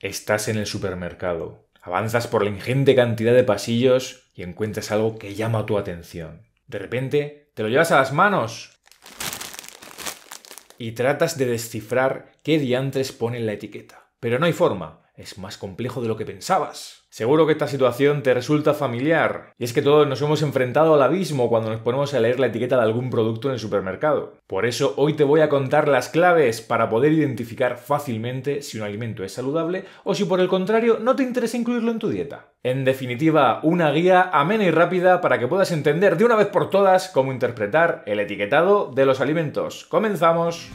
Estás en el supermercado. Avanzas por la ingente cantidad de pasillos y encuentras algo que llama tu atención. De repente, te lo llevas a las manos y tratas de descifrar qué diantres pone en la etiqueta. Pero no hay forma. Es más complejo de lo que pensabas. Seguro que esta situación te resulta familiar, y es que todos nos hemos enfrentado al abismo cuando nos ponemos a leer la etiqueta de algún producto en el supermercado. Por eso hoy te voy a contar las claves para poder identificar fácilmente si un alimento es saludable o si por el contrario no te interesa incluirlo en tu dieta. En definitiva, una guía amena y rápida para que puedas entender de una vez por todas cómo interpretar el etiquetado de los alimentos. ¡Comenzamos!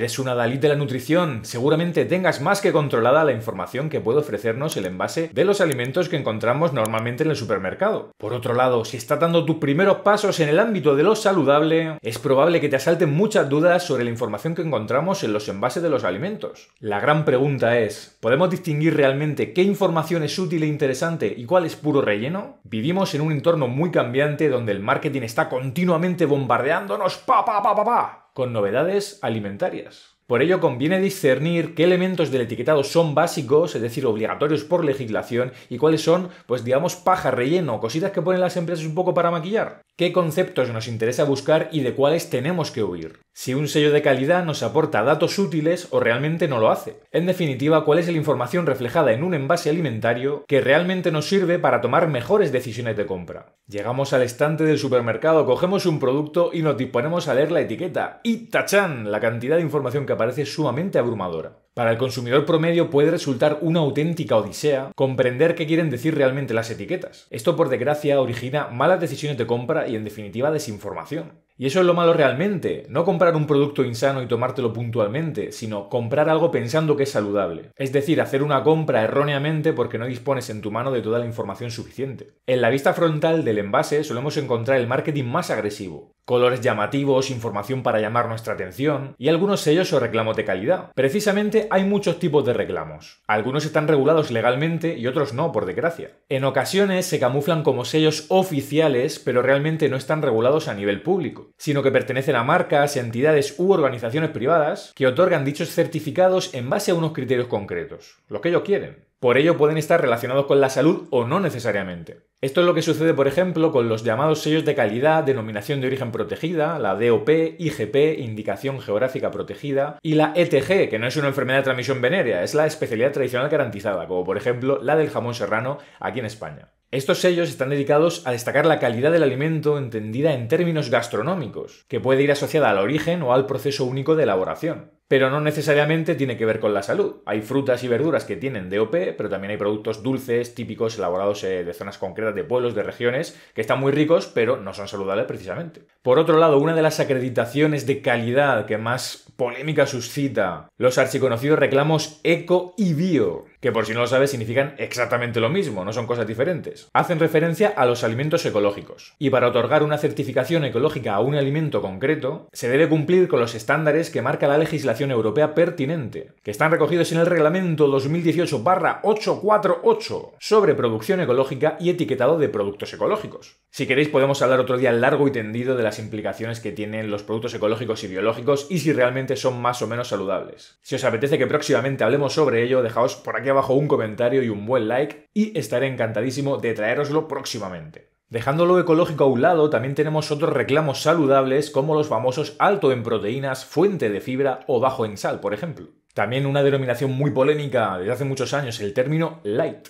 Eres una Dalit de la nutrición, seguramente tengas más que controlada la información que puede ofrecernos el envase de los alimentos que encontramos normalmente en el supermercado. Por otro lado, si estás dando tus primeros pasos en el ámbito de lo saludable, es probable que te asalten muchas dudas sobre la información que encontramos en los envases de los alimentos. La gran pregunta es, ¿podemos distinguir realmente qué información es útil e interesante y cuál es puro relleno? Vivimos en un entorno muy cambiante donde el marketing está continuamente bombardeándonos pa pa pa pa pa con novedades alimentarias. Por ello conviene discernir qué elementos del etiquetado son básicos, es decir, obligatorios por legislación, y cuáles son, pues digamos, paja, relleno, cositas que ponen las empresas un poco para maquillar. Qué conceptos nos interesa buscar y de cuáles tenemos que huir. Si un sello de calidad nos aporta datos útiles o realmente no lo hace. En definitiva, cuál es la información reflejada en un envase alimentario que realmente nos sirve para tomar mejores decisiones de compra. Llegamos al estante del supermercado, cogemos un producto y nos disponemos a leer la etiqueta. Y tachán, la cantidad de información que aparece es sumamente abrumadora. Para el consumidor promedio puede resultar una auténtica odisea comprender qué quieren decir realmente las etiquetas. Esto por desgracia origina malas decisiones de compra y en definitiva desinformación. Y eso es lo malo realmente, no comprar un producto insano y tomártelo puntualmente, sino comprar algo pensando que es saludable. Es decir, hacer una compra erróneamente porque no dispones en tu mano de toda la información suficiente. En la vista frontal del envase solemos encontrar el marketing más agresivo. Colores llamativos, información para llamar nuestra atención y algunos sellos o reclamos de calidad. Precisamente hay muchos tipos de reclamos. Algunos están regulados legalmente y otros no, por desgracia. En ocasiones se camuflan como sellos oficiales, pero realmente no están regulados a nivel público sino que pertenecen a marcas, entidades u organizaciones privadas que otorgan dichos certificados en base a unos criterios concretos, lo que ellos quieren. Por ello pueden estar relacionados con la salud o no necesariamente. Esto es lo que sucede, por ejemplo, con los llamados sellos de calidad, denominación de origen protegida, la DOP, IGP, indicación geográfica protegida, y la ETG, que no es una enfermedad de transmisión venérea, es la especialidad tradicional garantizada, como por ejemplo la del jamón serrano aquí en España. Estos sellos están dedicados a destacar la calidad del alimento entendida en términos gastronómicos, que puede ir asociada al origen o al proceso único de elaboración pero no necesariamente tiene que ver con la salud. Hay frutas y verduras que tienen DOP, pero también hay productos dulces típicos elaborados eh, de zonas concretas, de pueblos, de regiones, que están muy ricos, pero no son saludables precisamente. Por otro lado, una de las acreditaciones de calidad que más polémica suscita los archiconocidos reclamos eco y bio, que por si no lo sabes significan exactamente lo mismo, no son cosas diferentes. Hacen referencia a los alimentos ecológicos. Y para otorgar una certificación ecológica a un alimento concreto, se debe cumplir con los estándares que marca la legislación Europea pertinente, que están recogidos en el Reglamento 2018-848 sobre producción ecológica y etiquetado de productos ecológicos. Si queréis podemos hablar otro día largo y tendido de las implicaciones que tienen los productos ecológicos y biológicos y si realmente son más o menos saludables. Si os apetece que próximamente hablemos sobre ello, dejaos por aquí abajo un comentario y un buen like y estaré encantadísimo de traeroslo próximamente. Dejándolo ecológico a un lado, también tenemos otros reclamos saludables como los famosos alto en proteínas, fuente de fibra o bajo en sal, por ejemplo. También una denominación muy polémica desde hace muchos años, el término light.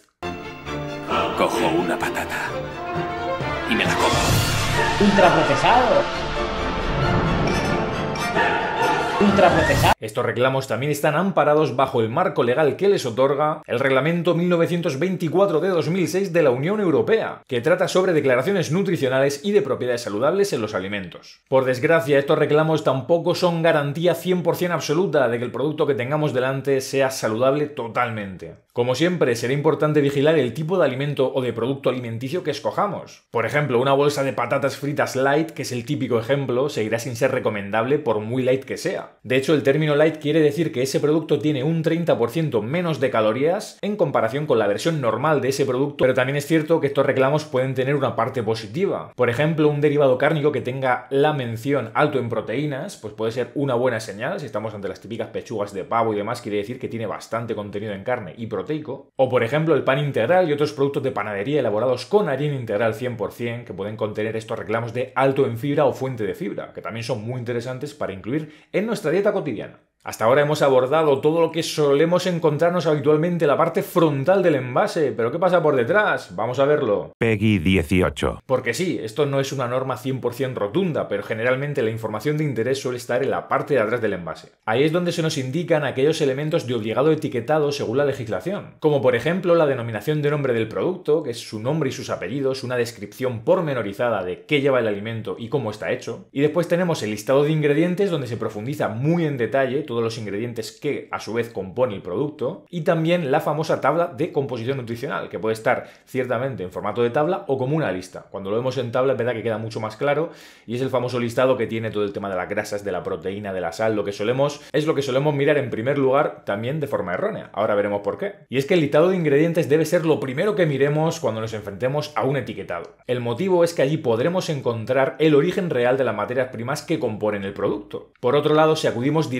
Cojo una patata y me la como. Ultraprocesado. Estos reclamos también están amparados bajo el marco legal que les otorga el Reglamento 1924 de 2006 de la Unión Europea, que trata sobre declaraciones nutricionales y de propiedades saludables en los alimentos. Por desgracia, estos reclamos tampoco son garantía 100% absoluta de que el producto que tengamos delante sea saludable totalmente. Como siempre, será importante vigilar el tipo de alimento o de producto alimenticio que escojamos. Por ejemplo, una bolsa de patatas fritas light, que es el típico ejemplo, seguirá sin ser recomendable por muy light que sea. De hecho, el término light quiere decir que ese producto tiene un 30% menos de calorías en comparación con la versión normal de ese producto, pero también es cierto que estos reclamos pueden tener una parte positiva. Por ejemplo, un derivado cárnico que tenga la mención alto en proteínas, pues puede ser una buena señal, si estamos ante las típicas pechugas de pavo y demás, quiere decir que tiene bastante contenido en carne y proteico. O por ejemplo, el pan integral y otros productos de panadería elaborados con harina integral 100% que pueden contener estos reclamos de alto en fibra o fuente de fibra, que también son muy interesantes para incluir en nuestra dieta cotidiana. Hasta ahora hemos abordado todo lo que solemos encontrarnos habitualmente en la parte frontal del envase, pero ¿qué pasa por detrás? Vamos a verlo. Peggy 18. Porque sí, esto no es una norma 100% rotunda, pero generalmente la información de interés suele estar en la parte de atrás del envase. Ahí es donde se nos indican aquellos elementos de obligado etiquetado según la legislación, como por ejemplo la denominación de nombre del producto, que es su nombre y sus apellidos, una descripción pormenorizada de qué lleva el alimento y cómo está hecho, y después tenemos el listado de ingredientes donde se profundiza muy en detalle todos los ingredientes que a su vez compone el producto y también la famosa tabla de composición nutricional, que puede estar ciertamente en formato de tabla o como una lista. Cuando lo vemos en tabla es verdad que queda mucho más claro y es el famoso listado que tiene todo el tema de las grasas, de la proteína, de la sal, lo que solemos es lo que solemos mirar en primer lugar también de forma errónea. Ahora veremos por qué. Y es que el listado de ingredientes debe ser lo primero que miremos cuando nos enfrentemos a un etiquetado. El motivo es que allí podremos encontrar el origen real de las materias primas que componen el producto. Por otro lado, si acudimos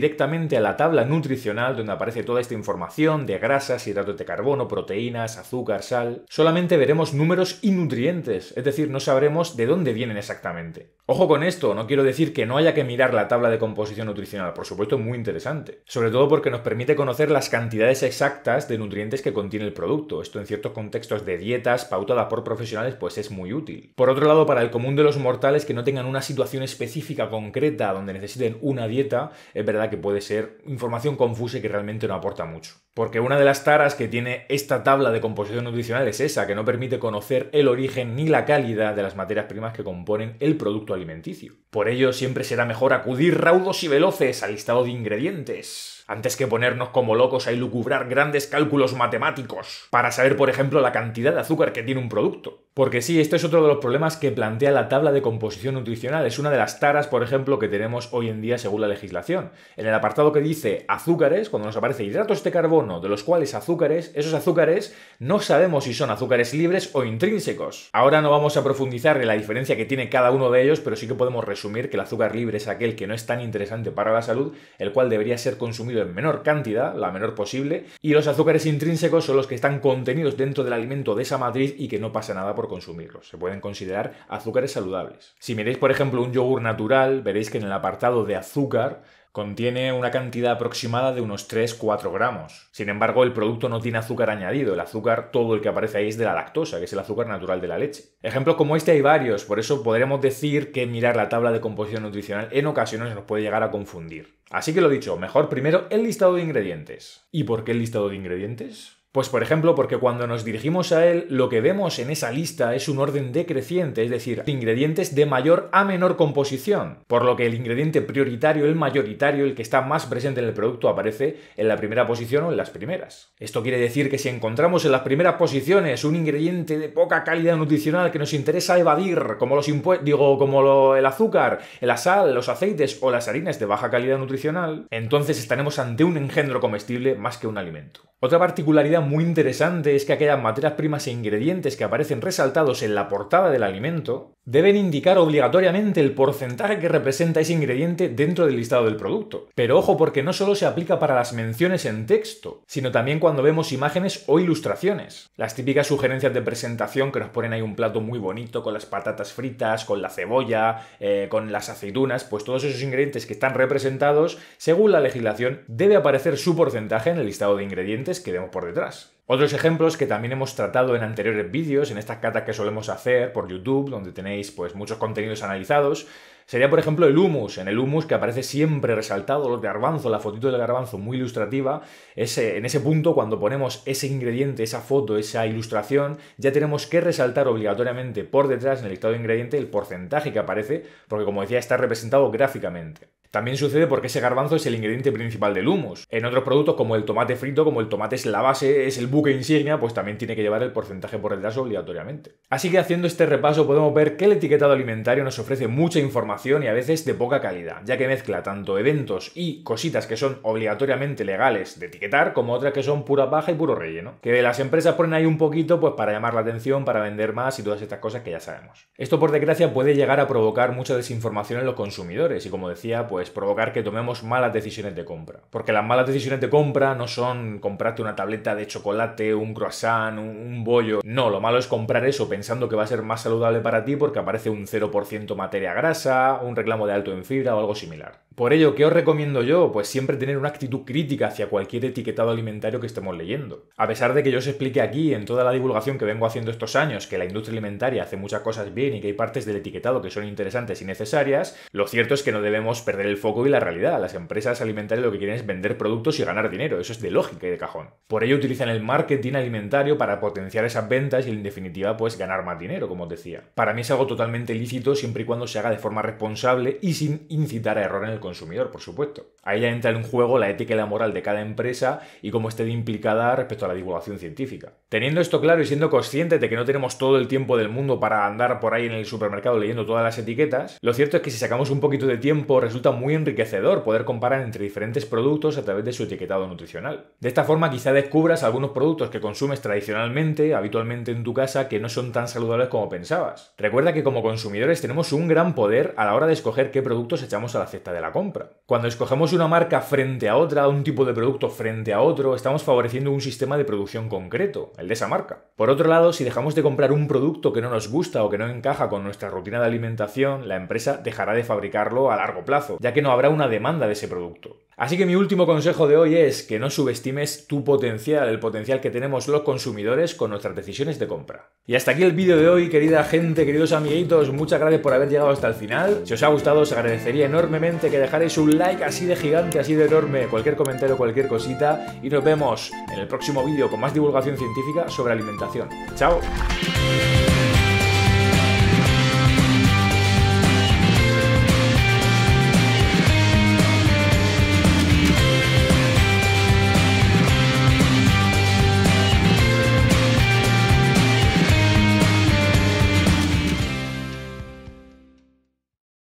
a la tabla nutricional donde aparece toda esta información de grasas, hidratos de carbono, proteínas, azúcar, sal, solamente veremos números y nutrientes, es decir, no sabremos de dónde vienen exactamente. Ojo con esto, no quiero decir que no haya que mirar la tabla de composición nutricional, por supuesto es muy interesante, sobre todo porque nos permite conocer las cantidades exactas de nutrientes que contiene el producto. Esto en ciertos contextos de dietas pautadas por profesionales pues es muy útil. Por otro lado, para el común de los mortales que no tengan una situación específica concreta donde necesiten una dieta, es verdad que puede ser información confusa y que realmente no aporta mucho. Porque una de las taras que tiene esta tabla de composición nutricional es esa, que no permite conocer el origen ni la calidad de las materias primas que componen el producto alimenticio. Por ello, siempre será mejor acudir raudos y veloces al listado de ingredientes antes que ponernos como locos a ilucubrar grandes cálculos matemáticos para saber, por ejemplo, la cantidad de azúcar que tiene un producto. Porque sí, esto es otro de los problemas que plantea la tabla de composición nutricional. Es una de las taras, por ejemplo, que tenemos hoy en día según la legislación. En el apartado que dice azúcares, cuando nos aparece hidratos de carbono, de los cuales azúcares, esos azúcares no sabemos si son azúcares libres o intrínsecos. Ahora no vamos a profundizar en la diferencia que tiene cada uno de ellos, pero sí que podemos resumir que el azúcar libre es aquel que no es tan interesante para la salud, el cual debería ser consumido en menor cantidad, la menor posible, y los azúcares intrínsecos son los que están contenidos dentro del alimento de esa matriz y que no pasa nada por consumirlos. Se pueden considerar azúcares saludables. Si miréis, por ejemplo, un yogur natural, veréis que en el apartado de azúcar contiene una cantidad aproximada de unos 3-4 gramos. Sin embargo, el producto no tiene azúcar añadido. El azúcar, todo el que aparece ahí es de la lactosa, que es el azúcar natural de la leche. Ejemplos como este hay varios, por eso podremos decir que mirar la tabla de composición nutricional en ocasiones nos puede llegar a confundir. Así que lo dicho, mejor primero el listado de ingredientes. ¿Y por qué el listado de ingredientes? Pues por ejemplo, porque cuando nos dirigimos a él, lo que vemos en esa lista es un orden decreciente, es decir, ingredientes de mayor a menor composición, por lo que el ingrediente prioritario, el mayoritario, el que está más presente en el producto, aparece en la primera posición o en las primeras. Esto quiere decir que si encontramos en las primeras posiciones un ingrediente de poca calidad nutricional que nos interesa evadir, como los digo, como el azúcar, la sal, los aceites o las harinas de baja calidad nutricional, entonces estaremos ante un engendro comestible más que un alimento. Otra particularidad muy interesante es que aquellas materias primas e ingredientes que aparecen resaltados en la portada del alimento deben indicar obligatoriamente el porcentaje que representa ese ingrediente dentro del listado del producto. Pero ojo porque no solo se aplica para las menciones en texto, sino también cuando vemos imágenes o ilustraciones. Las típicas sugerencias de presentación que nos ponen ahí un plato muy bonito con las patatas fritas, con la cebolla, eh, con las aceitunas, pues todos esos ingredientes que están representados, según la legislación, debe aparecer su porcentaje en el listado de ingredientes que vemos por detrás. Otros ejemplos que también hemos tratado en anteriores vídeos, en estas catas que solemos hacer por YouTube, donde tenéis pues muchos contenidos analizados, sería por ejemplo el humus. En el humus que aparece siempre resaltado, los garbanzos, la fotito del garbanzo muy ilustrativa, ese, en ese punto cuando ponemos ese ingrediente, esa foto, esa ilustración, ya tenemos que resaltar obligatoriamente por detrás en el listado de ingrediente el porcentaje que aparece, porque como decía está representado gráficamente. También sucede porque ese garbanzo es el ingrediente principal del hummus. En otros productos como el tomate frito, como el tomate es la base, es el buque insignia, pues también tiene que llevar el porcentaje por detrás obligatoriamente. Así que haciendo este repaso podemos ver que el etiquetado alimentario nos ofrece mucha información y a veces de poca calidad, ya que mezcla tanto eventos y cositas que son obligatoriamente legales de etiquetar, como otras que son pura paja y puro relleno. Que las empresas ponen ahí un poquito pues para llamar la atención, para vender más y todas estas cosas que ya sabemos. Esto por desgracia puede llegar a provocar mucha desinformación en los consumidores y como decía, pues provocar que tomemos malas decisiones de compra. Porque las malas decisiones de compra no son comprarte una tableta de chocolate, un croissant, un, bollo. No, lo malo es comprar eso pensando que va a ser más saludable para ti porque aparece un 0% materia grasa, un reclamo de alto en fibra o algo similar. Por ello, ¿qué os recomiendo yo? Pues siempre tener una actitud crítica hacia cualquier etiquetado alimentario que estemos leyendo. A pesar de que yo os explique aquí en toda la divulgación que vengo haciendo estos años que la industria alimentaria hace muchas cosas bien y que hay partes del etiquetado que son interesantes y necesarias, lo cierto es que no debemos perder el foco y la realidad. Las empresas alimentarias lo que quieren es vender productos y ganar dinero, eso es de lógica y de cajón. Por ello utilizan el marketing alimentario para potenciar esas ventas y en definitiva pues ganar más dinero, como os decía. Para mí es algo totalmente lícito siempre y cuando se haga de forma responsable y sin incitar a error en el consumidor, por supuesto. Ahí ya entra en juego la ética y la moral de cada empresa y cómo esté implicada respecto a la divulgación científica. Teniendo esto claro y siendo consciente de que no tenemos todo el tiempo del mundo para andar por ahí en el supermercado leyendo todas las etiquetas, lo cierto es que si sacamos un poquito de tiempo resulta muy enriquecedor poder comparar entre diferentes productos a través de su etiquetado nutricional. De esta forma quizá descubras algunos productos que consumes tradicionalmente, habitualmente en tu casa, que no son tan saludables como pensabas. Recuerda que como consumidores tenemos un gran poder a la hora de escoger qué productos echamos a la cesta de compra. Cuando escogemos una marca frente a otra, un tipo de producto frente a otro, estamos favoreciendo un sistema de producción concreto, el de esa marca. Por otro lado, si dejamos de comprar un producto que no nos gusta o que no encaja con nuestra rutina de alimentación, la empresa dejará de fabricarlo a largo plazo, ya que no habrá una demanda de ese producto. Así que mi último consejo de hoy es que no subestimes tu potencial, el potencial que tenemos los consumidores con nuestras decisiones de compra. Y hasta aquí el vídeo de hoy, querida gente, queridos amiguitos, muchas gracias por haber llegado hasta el final. Si os ha gustado, os agradecería enormemente que dejarais un like así de gigante, así de enorme, cualquier comentario, cualquier cosita, y nos vemos en el próximo vídeo con más divulgación científica sobre alimentación. ¡Chao!